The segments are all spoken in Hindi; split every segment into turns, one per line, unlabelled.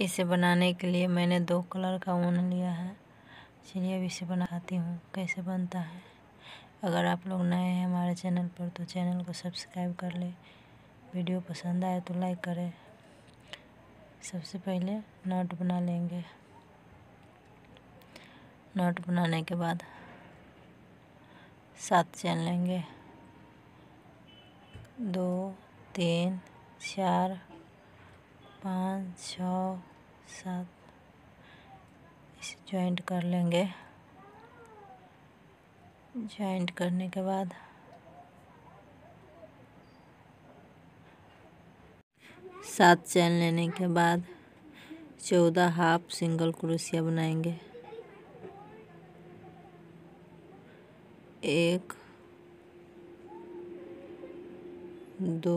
इसे बनाने के लिए मैंने दो कलर का ऊन लिया है। चलिए अब इसे बनाती हूँ। कैसे बनता है? अगर आप लोग नए हैं हमारे चैनल पर तो चैनल को सब्सक्राइब कर ले। वीडियो पसंद आए तो लाइक करें। सबसे पहले नोट बना लेंगे। नोट बनाने के बाद सात चैन लेंगे। दो, तीन, चार पाँच, छ, सात इसे जॉइंट कर लेंगे। जॉइंट करने के बाद सात चैन लेने के बाद चौदह हाफ़ सिंगल क्रोशिया बनाएँगे। एक, दो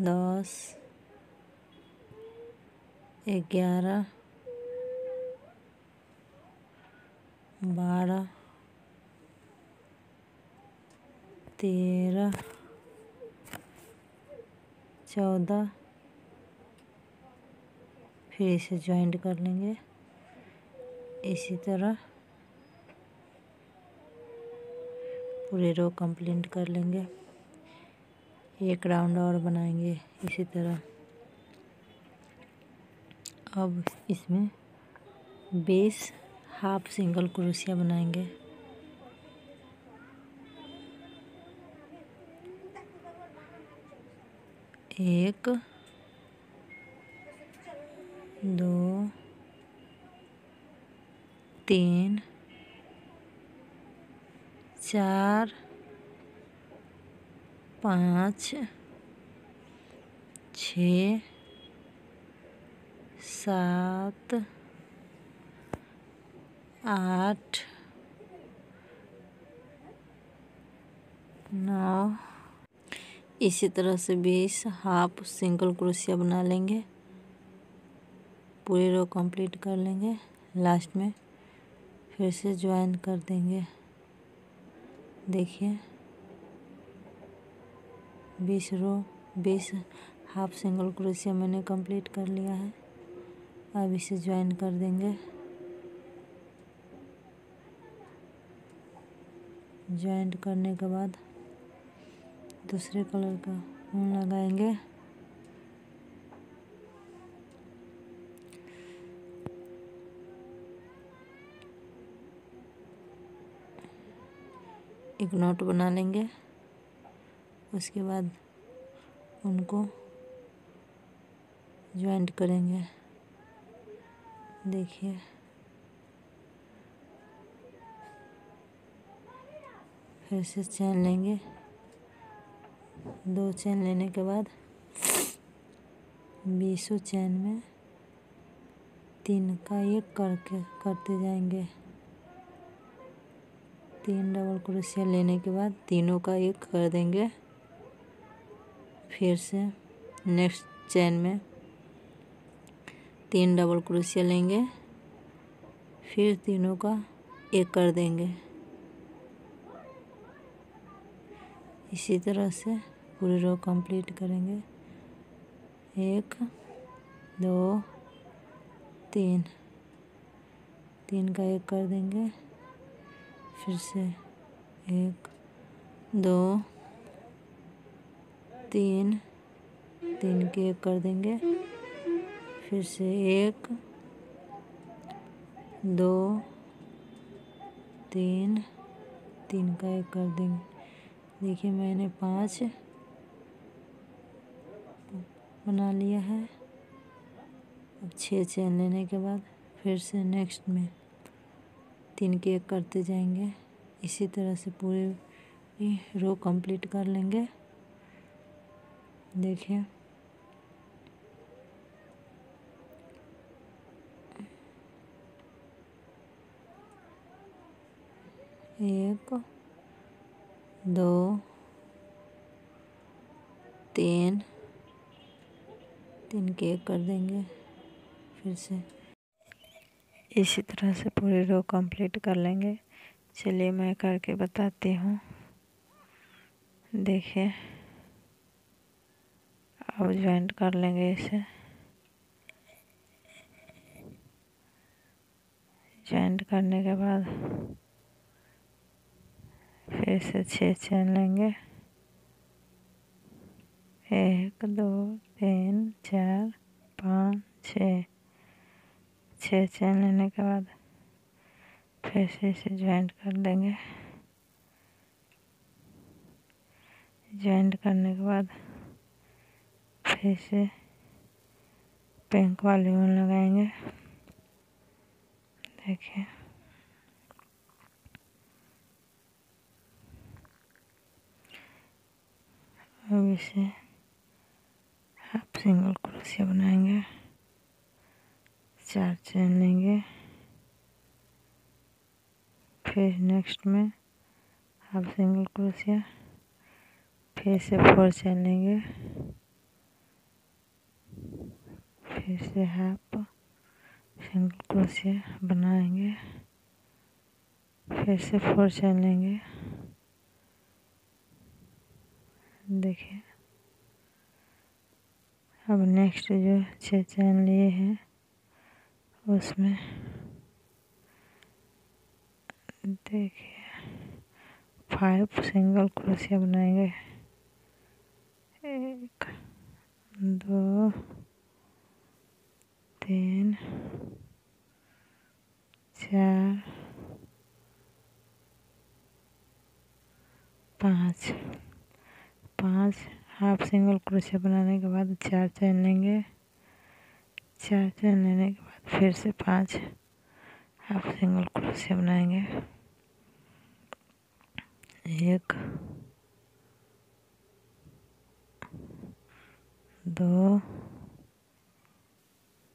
दस, ग्यारह, बारह, तेरह, चौदह। फिर इसे ज्वाइंट कर लेंगे। इसी तरह पूरे रो कंप्लीट कर लेंगे। एक राउंड और बनाएँगे इसी तरह। अब इसमें बीस हाफ़ सिंगल क्रोशिया बनाएँगे। एक, दो, तीन, चार पाँच, छ, सात, आठ, नौ। इसी तरह से बीस हाफ़ सिंगल क्रोशिया बना लेंगे। पूरी रो कंप्लीट कर लेंगे। लास्ट में फिर से ज्वाइन कर देंगे। देखिए। बीस रो, बीस हाफ़ सिंगल क्रोशिया मैंने कंप्लीट कर लिया है। अब इसे ज्वाइन कर देंगे। ज्वाइंट करने के बाद दूसरे कलर का ऊन लगाएँगे। एक नोट बना लेंगे। उसके बाद उनको ज्वाइंट करेंगे। देखिए। फिर से चैन लेंगे। दो चैन लेने के बाद बीसों चैन में तीन का एक करके करते जाएँगे। तीन डबल क्रोशिया लेने के बाद तीनों का एक कर देंगे। फिर से नेक्स्ट चैन में तीन डबल क्रोशिया लेंगे फिर तीनों का एक कर देंगे। इसी तरह से पूरी रो कंप्लीट करेंगे। एक, दो, तीन। तीन का एक कर देंगे। फिर से एक, दो तीन तीन के एक कर देंगे। फिर से एक, दो, तीन तीन का एक कर देंगे। देखिए मैंने पाँच बना लिया है। अब छः चैन लेने के बाद फिर से नेक्स्ट में तीन के एक करते जाएँगे। इसी तरह से पूरी रो कंप्लीट कर लेंगे। देखिए। एक, दो, तीन। तीन के एक कर देंगे फिर से। इसी तरह से पूरी रो कंप्लीट कर लेंगे। चलिए मैं करके बताती हूँ। देखिए। अब ज्वाइंट कर लेंगे इसे। ज्वाइंट करने के बाद फिर से छः चैन लेंगे। एक, दो, तीन, चार, पाँच छः चैन लेने के बाद फिर से इसे ज्वाइंट कर देंगे। ज्वाइंट करने के बाद फिर से पिंक वाली ऊन लगाएँगे। देखिए। अब इसे हाफ़ सिंगल क्रोशिया बनाएँगे। चार चैन लेंगे। फिर नेक्स्ट में हाफ़ सिंगल क्रोशिया फिर से फोर चैन लेंगे। फिर से हाफ़ सिंगल क्रोशिया बनाएँगे। फिर से फोर चैन लेंगे। देखिए। अब नेक्स्ट जो छः चैन लिए हैं, उसमें देखिए फाइव सिंगल क्रोशिया बनाएँगे। एक, दो तीन चार पाँच। पाँच। हाफ़ सिंगल क्रोशिया बनाने के बाद चार चैन लेंगे। चार चैन लेने के बाद फिर से पाँच। हाफ़ सिंगल क्रोशिया बनाएँगे। एक। दो।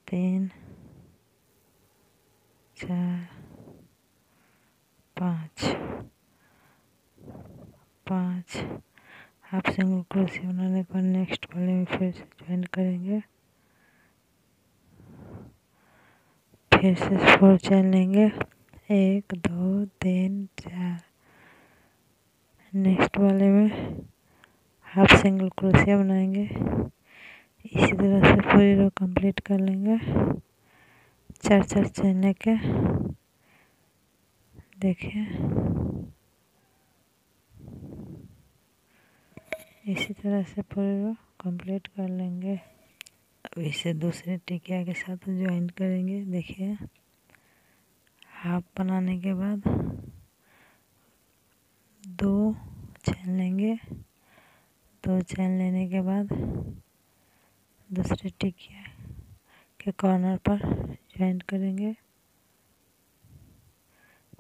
तीन। चार। पाँच। पाँच। हाफ़ सिंगल क्रोशिया बनाने बाद नेक्स्ट वाले में फिर से ज्वाइन करेंगे। फिर से फोर चैन लेंगे। एक, दो, तीन, चार। नेक्स्ट वाले में हाफ़ सिंगल क्रोशिया बनाएँगे। इसी तरह से पूरी रो कंप्लीट कर लेंगे। चार चार चैन लेके। देखिए। इसी तरह से पूरे कंप्लीट कर लेंगे। अब इसे दूसरे टिकिया के साथ ज्वाइन करेंगे, देखिए। हाफ़ बनाने के बाद दो चैन लेंगे। दो चैन लेने के बाद दूसरे टिकिया के कॉर्नर पर ज्वाइन करेंगे।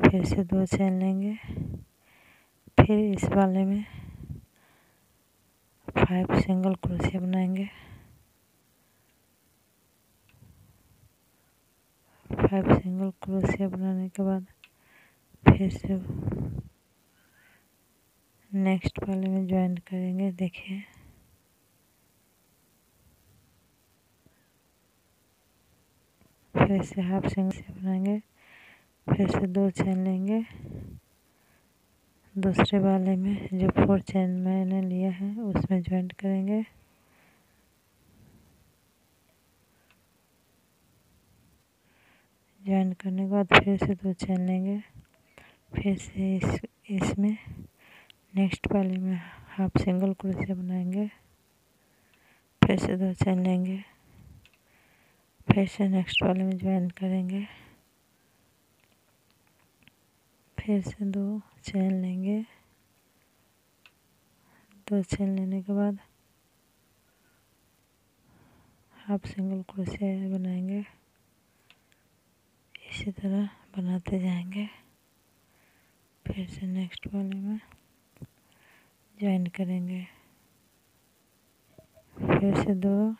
फिर से दो चैन लेंगे। फिर इस वाले में फाइव सिंगल क्रोशिया बनाएँगे। फाइव सिंगल क्रोशिया बनाने के बाद फिर से नेक्स्ट वाले में ज्वाइन करेंगे, देखिए। फिर से हाफ़ सिंगल से बनाएँगे, फिर से दो चैन लेंगे। दूसरे वाले में, जो फोर चैन मैंने लिया है, उसमें ज्वाइंट करेंगे। ज्वाइन करने के बाद फिर से दो चैन लेंगे। फिर से इस, इसमें नेक्स्ट वाले में हाफ़ सिंगल क्रोशिया बनाएँगे। फिर से दो चैन लेंगे। फिर से नेक्स्ट वाले में ज्वाइन करेंगे। फिर से दो चैन लेंगे। दो चैन लेने के बाद हाफ़ सिंगल क्रोशिया बनाएँगे। इसी तरह बनाते जाएँगे। फिर से नेक्स्ट वाले में ज्वाइन करेंगे। फिर से दो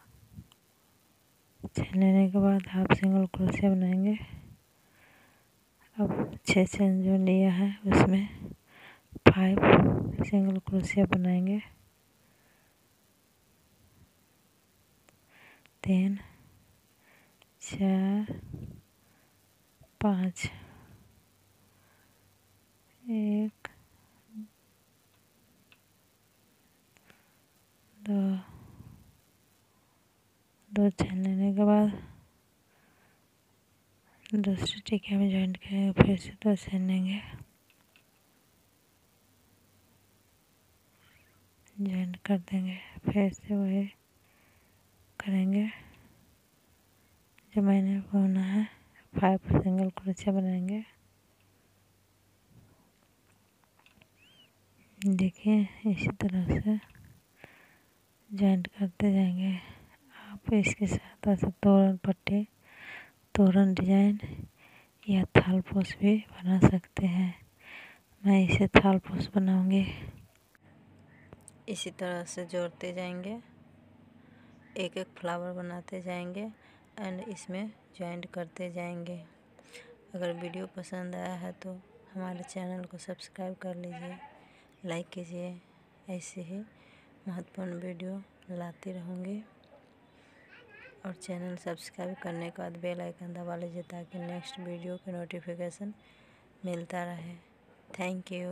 चैन लेने के बाद हाफ़ सिंगल क्रोशिया बनाएँगे। अब छः चैन जो लिया है, उसमें फाइव सिंगल क्रोशिया बनाएँगे। तीन चार, पाँच, एक, दो दो चैन लेने के बाद दूसरी टिकिया में ज्वाइंट करेंगे फिर से दो चैन लेंगे ज्वाइंट कर देंगे, फिर से वही करेंगे। जो मैंने बुना है फाइव सिंगल क्रोशिया बनाएँगे। देखिए, इसी तरह से ज्वाइंट करते जाएँगे। आप इसके साथ ऐसे तोरण पट्टी तोरण डिज़ाइन या थाल पोस भी बना सकते हैं। मैं इसे थाल पोस बनाऊँगी। इसी तरह से जोड़ते जाएँगे। एक एक फ्लावर बनाते जाएँगे एंड इसमें ज्वाइंट करते जाएँगे। अगर वीडियो पसंद आया है तो हमारे चैनल को सब्सक्राइब कर लीजिए, लाइक कीजिए। ऐसे ही महत्वपूर्ण वीडियो लाती रहूँगी। और चैनल सब्सक्राइब करने के बाद बेल आइकन दबा लीजिए ताकि नेक्स्ट वीडियो की नोटिफिकेशन मिलता रहे। Thank you